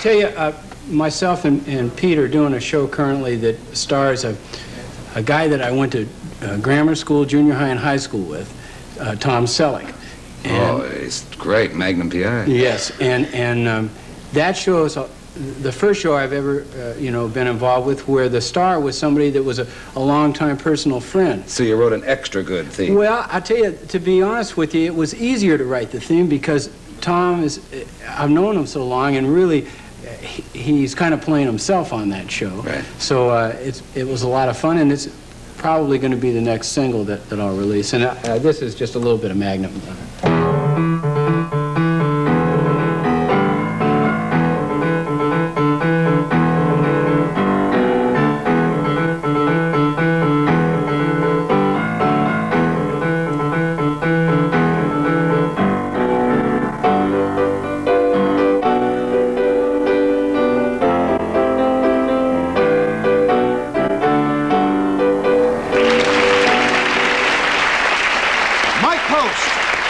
tell you, uh, myself and, and Pete are doing a show currently that stars a, a guy that I went to uh, grammar school, junior high, and high school with, uh, Tom Selleck. oh, it's great, Magnum PI. Yes, and and um, that show is uh, the first show I've ever, uh, you know, been involved with where the star was somebody that was a, a long-time personal friend. So you wrote an extra good theme. Well, I tell you, to be honest with you, it was easier to write the theme because Tom is, I've known him so long, and really, uh, he's kind of playing himself on that show. Right. So uh, it's, it was a lot of fun, and it's probably going to be the next single that, that I'll release. And uh, this is just a little bit of Magnum. Augusto.